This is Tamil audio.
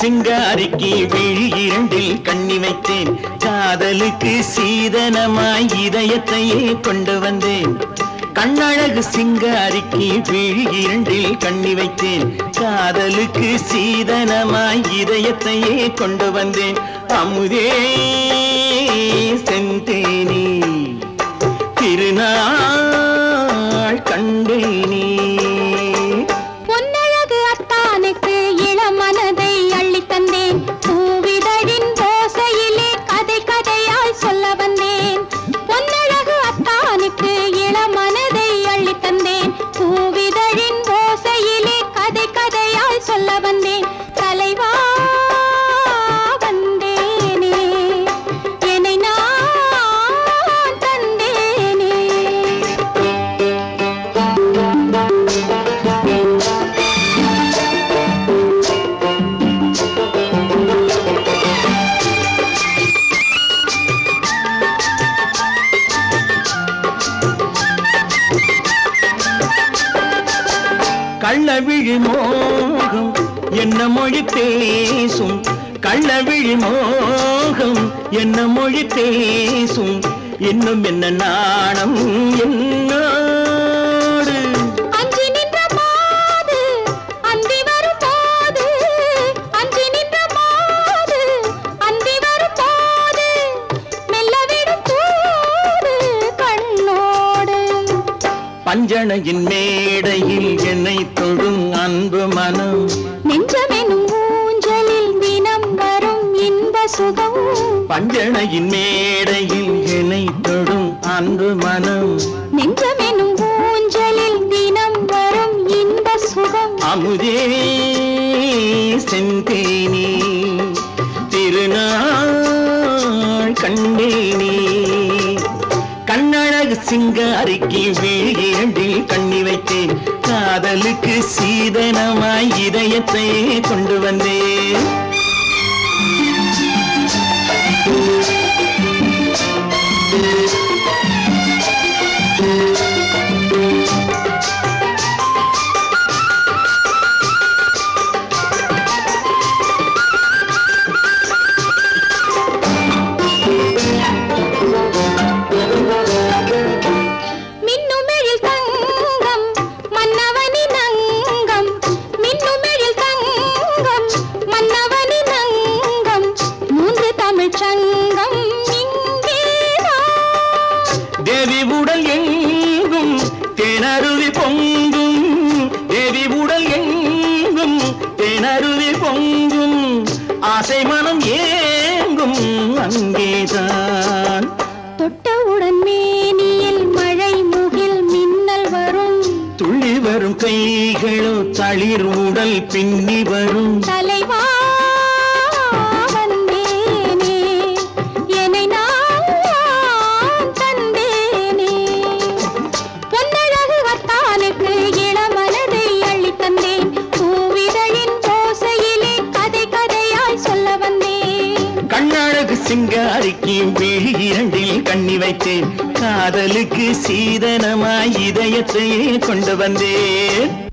சிங்காரிக்கு விழி இரண்டில் கண்ணி வைத்தேன் காதலுக்கு சீதனமாய் இதயத்தையே கொண்டு வந்தேன். கண்ணழகு சிங்காரிக்கு விழி இரண்டில் கண்ணி வைத்தேன் காதலுக்கு சீதனமாய் இதயத்தையே கொண்டு வந்தேன். அமுதே செந்தேனி திருநாள் கள்ளவிழி மோகம் என்ன மொழி பேசும்? கள்ளவிழி மோகம் என்ன மொழி பேசும்? இன்னும் என்ன நாணம் என்ன பஞ்சணையின் மேடையில் என்னை தொடும் அன்பு மனம். நெஞ்சமெனும் ஊஞ்சலில் தினம் வரும் இன்ப சுகம். பஞ்சணையின் மேடையில் என்னை தொடும் அன்பு மனம். நெஞ்சமெனும் ஊஞ்சலில் தினம் வரும் இன்ப சுகம். அமுதே செந்தேனி சிங்காரிக்கு வீழிரண்டில் கண்ணி வைத்தேன் காதலுக்கு சீதனமாய் இதயத்தை கொண்டு வந்தேன் ஆசை மனம் ஏங்கும் அங்கேதான். தொட்டவுடன் மேனியில் மழை முகில் மின்னல் வரும். துள்ளி வரும் கைகளோ தளிர் உடல் பின்னி வரும். தலைவா சிங்காரிக்கு விழி இரண்டில் கண்ணி வைத்தேன். காதலுக்கு சீதனமாய் இதயத்தையே கொண்டு வந்தேன்.